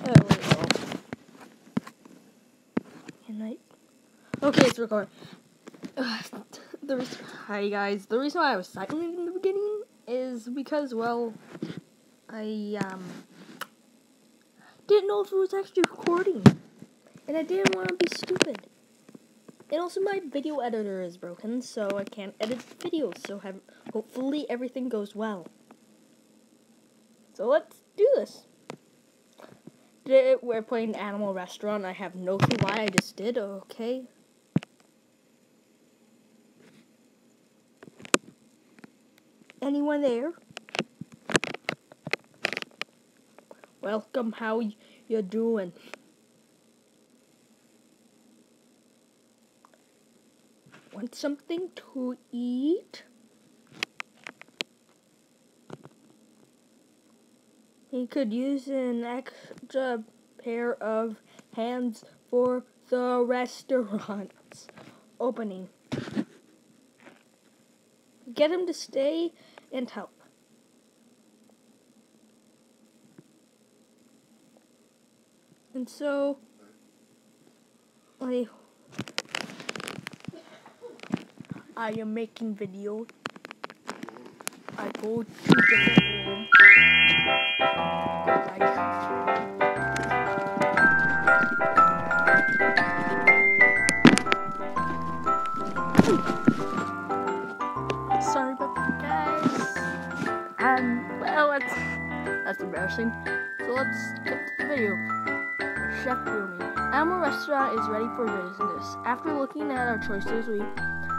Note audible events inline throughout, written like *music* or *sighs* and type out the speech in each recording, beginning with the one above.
We go. Can I? Okay, it's recording. Ugh, *sighs* the re- hi guys. The reason why I was silent in the beginning is because, well, I um didn't know if it was actually recording, and I didn't want to be stupid. And also, my video editor is broken, so I can't edit videos. So have hopefully everything goes well. So let's do this. We're playing Animal Restaurant. I have no clue why I just did. Okay. Anyone there? Welcome. How you doing? Want something to eat? He could use an extra pair of hands for the restaurant's opening. Get him to stay and help. And so, I, I am making video. I go to the room. Sorry about that, guys. And well, that's that's embarrassing. So let's get to the video. Chef Boomy. Animal Restaurant is ready for business. After looking at our choices, we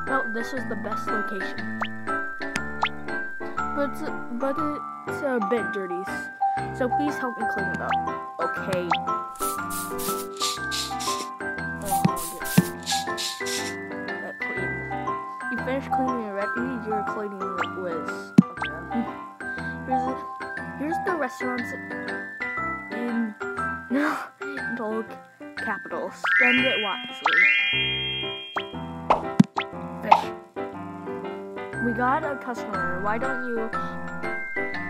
felt this was the best location. But it's, but it's a bit dirty, so please help me clean it up. Okay. You finished cleaning already. You're cleaning with. Okay. Here's the, here's the restaurants in *laughs* in all capitals. Spend it wisely. We got a customer. Why don't you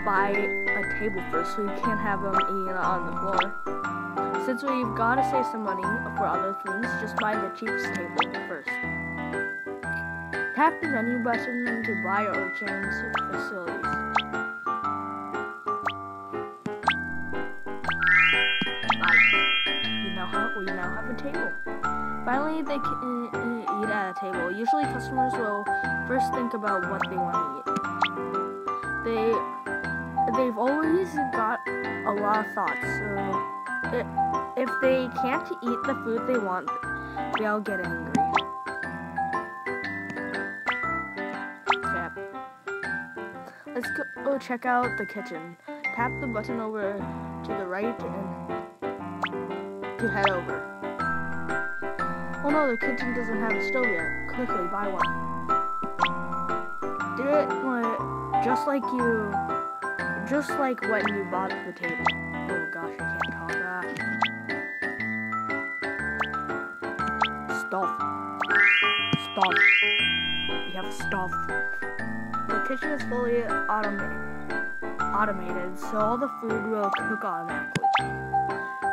buy a table first so you can't have them eating on the floor? Since we've got to save some money for other things, just buy the cheapest table first. Tap the menu button to buy or change facilities. You now have we now have a table. Finally, they can eat at a table. Usually, customers will first think about what they want to eat. They they've always got a lot of thoughts. So i if they can't eat the food they want, they'll get angry. Let's go, go check out the kitchen. Tap the button over to the right and to head over. Oh no, the kitchen doesn't have a stove yet. Quickly, buy one. Do it like, just like you, just like when you bought the table. Oh gosh, I can't talk. Ah. Stuff. Stuff. We have stuff. The kitchen is fully automated, automated, so all the food will cook automatically.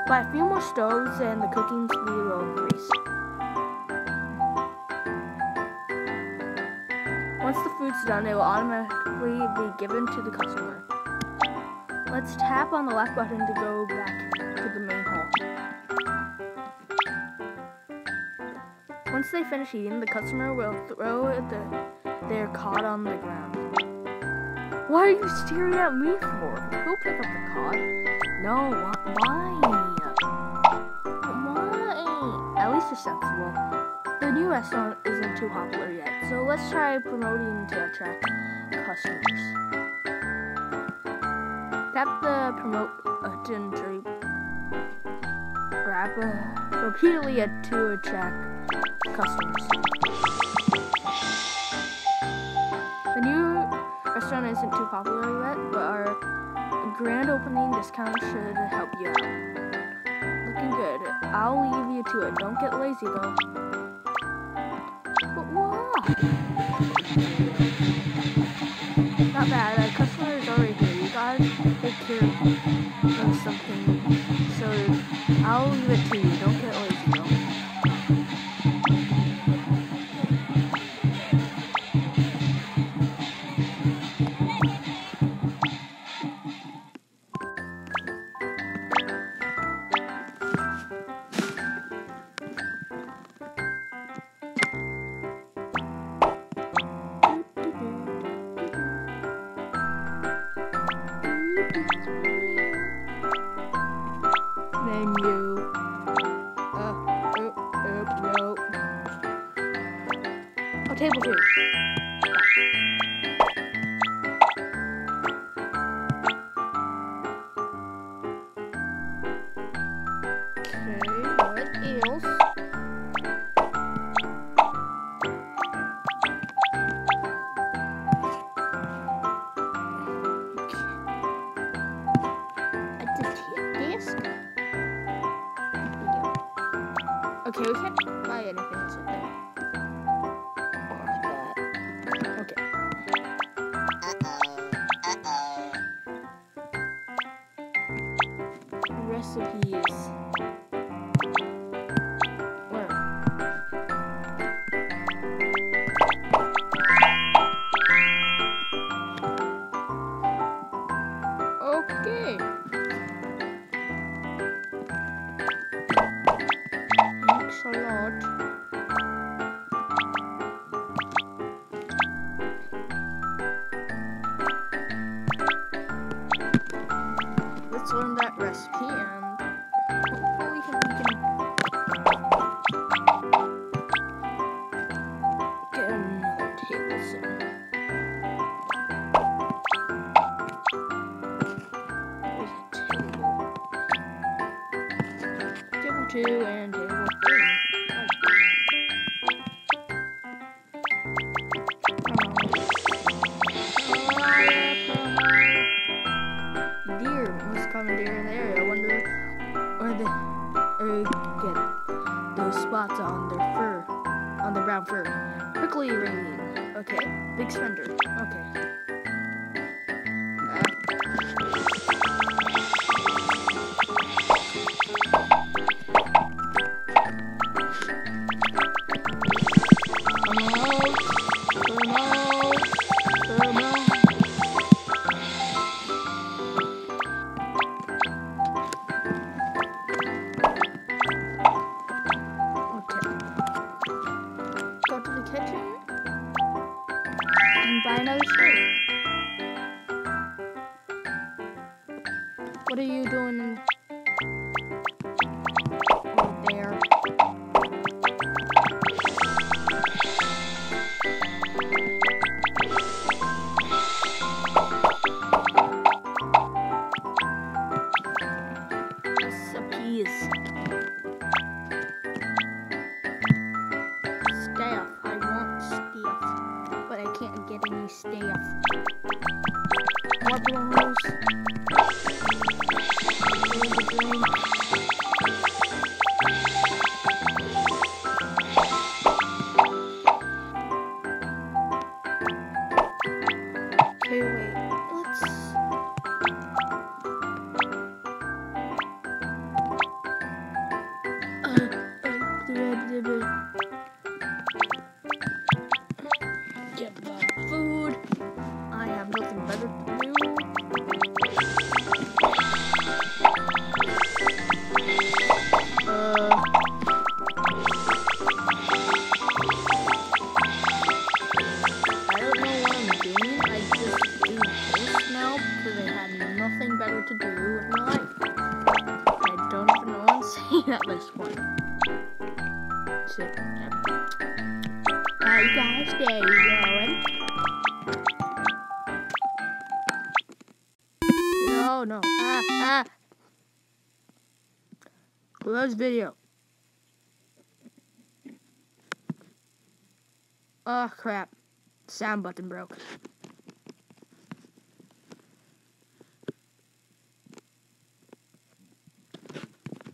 Buy a few more stoves and the cooking speed will increase. Once the food's done, it will automatically be given to the customer. Let's tap on the left button to go back to the main hall. Once they finish eating, the customer will throw the, their cod on the ground. What are you staring at me for? Go pick up the cod. No, wh- why? Why? At least you're sensible. The new restaurant isn't too popular yet, so let's try promoting to attract customers. Tap the promote button to grab uh, repeatedly to attract customers. The new restaurant isn't too popular yet, but our grand opening discount should help you out. Looking good. I'll leave you to it. Don't get lazy though. But Okay, we can't buy anything else. Or that. Okay. Recipes. And hopefully we can, we can get another table soon. Table. Two and table three. Deer, most common deer in the area. Get those spots on their fur, on their brown fur. Quickly raining. Okay. Big spender. Okay. At this point. So, yeah. You guys day going? No, no. Ah, ah. Close video. Oh, crap. Sound button broke.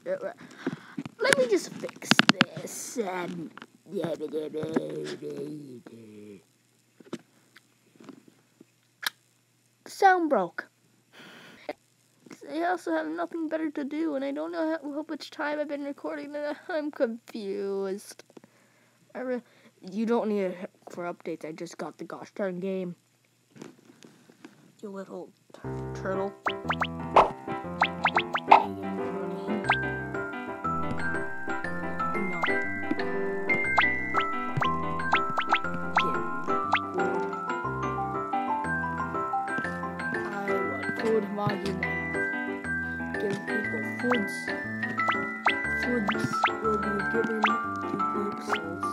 Uh, Let me just fix Um, sound broke. I also have nothing better to do, and I don't know how, much time I've been recording, and *laughs* I'm confused. Re- you don't need it for updates. I just got the gosh darn game. You little turtle. Foods. Foods will be given to pixels.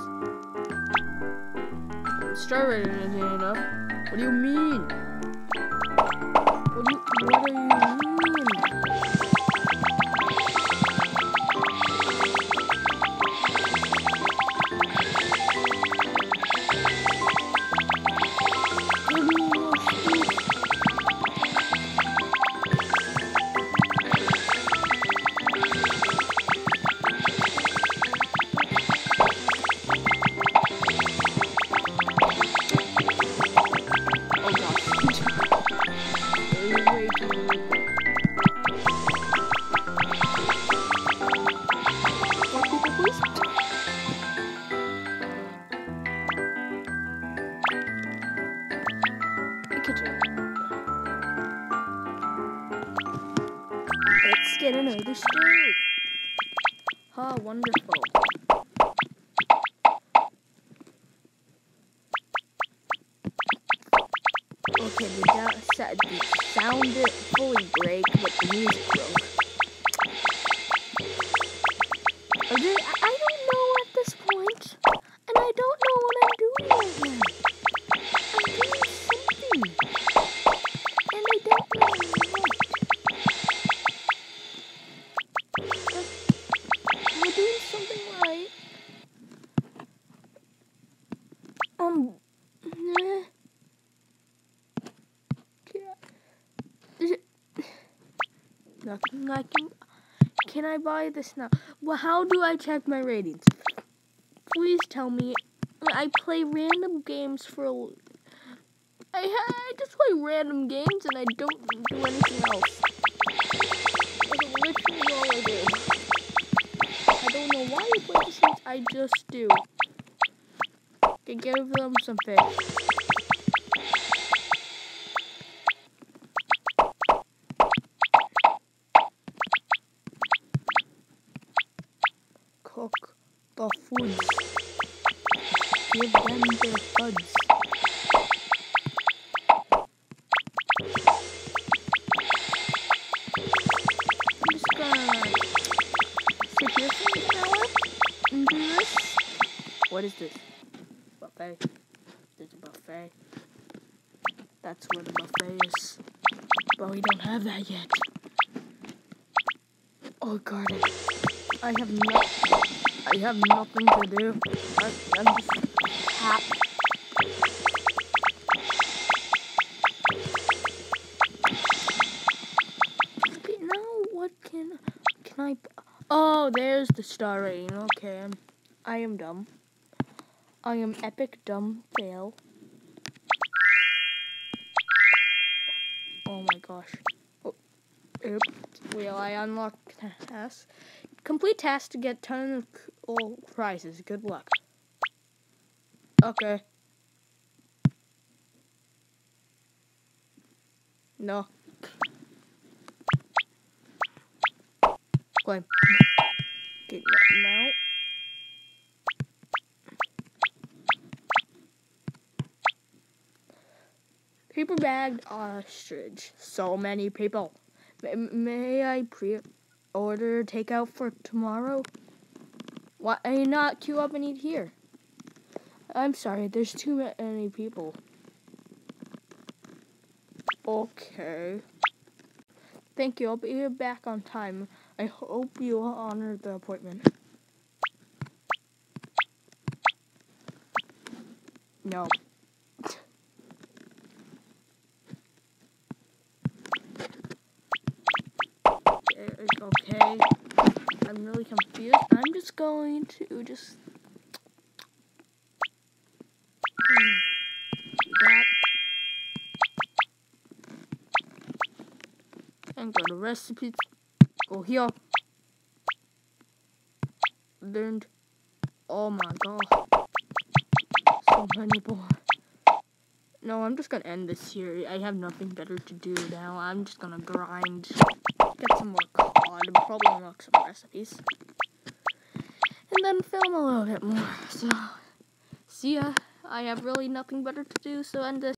Star rating isn't enough. What do you mean? What do you, what do you mean? Okay, the, sa- the sound didn't fully break, but the music broke. I nothing I can? Can I buy this now? Well, how do I check my ratings? Please tell me. I play random games for. a I I just play random games and I don't do anything else. That's literally all I do. I don't know why you play these games. I just do. Okay, give them some fish. Give them their this. What is this? Buffet. There's a buffet. That's where the buffet is. But we don't have that yet. Oh, garden. I have no, I have nothing to do. I, I'm just happy. Now what can can I? Oh, there's the star rating. Okay, I'm, I am dumb. I am epic dumb fail. Oh my gosh. Oh, oops. Will I unlock task? Complete task to get ton of cool prizes. Good luck. Okay. No. Claim. Okay, now. Paper bagged ostrich. So many people. May, may I pre-order takeout for tomorrow? Why are you not queue up and eat here? I'm sorry, there's too many people. Okay. Thank you. I'll be back on time. I hope you honor the appointment. No. Okay. I'm really confused. I'm just going to just and go to recipes. Go here. Learned. Oh my god. So many more. No, I'm just gonna end this here. I have nothing better to do now. I'm just gonna grind. Get some more cod and probably unlock some recipes. And then film a little bit more. So, see ya. I have really nothing better to do, so end this.